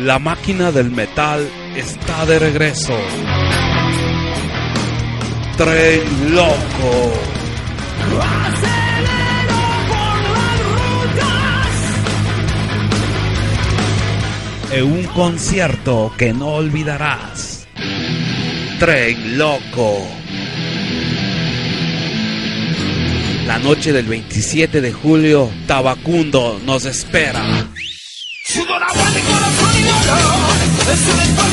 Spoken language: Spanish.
La máquina del metal está de regreso. Tren loco. En un concierto que no olvidarás. Tren loco. La noche del 27 de julio, Tabacundo nos espera. Listen and